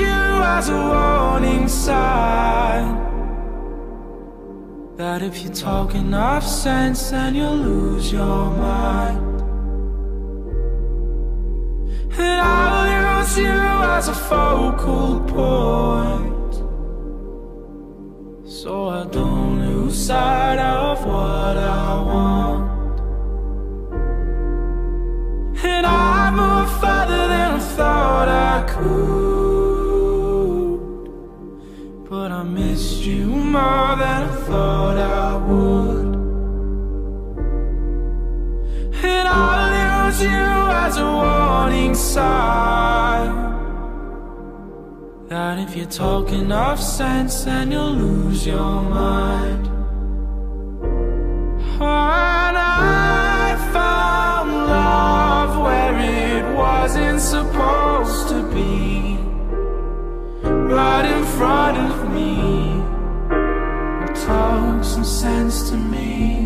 as a warning sign. That if you talk enough sense then you'll lose your mind. And I'll use you as a focal point. So I don't lose sight of what I want. And I move further than I thought I could I missed you more than I thought I would. And I'll use you as a warning sign. That if you talk enough sense then you'll lose your mind. And I found love where it wasn't supposed to be front of me. Talk some sense to me